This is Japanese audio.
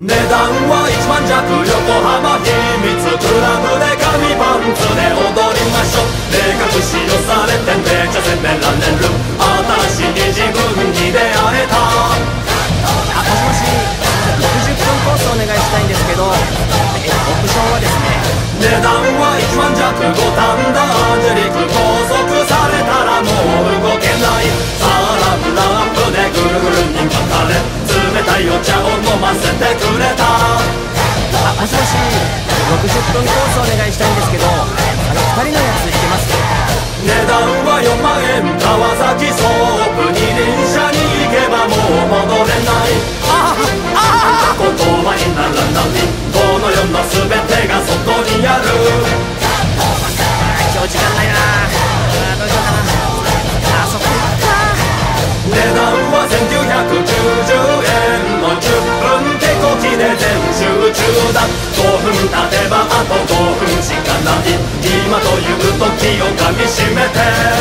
値段は1万弱横浜秘密クラブで紙パンツで踊りましょう。目隠しをされてめちゃ攻められる新しい自分に出会えた。あもしもし60分コースお願いしたいんですけどえオプションはですね値段は60分コースお願いしたいんですけどあの2人のやつをかみしめて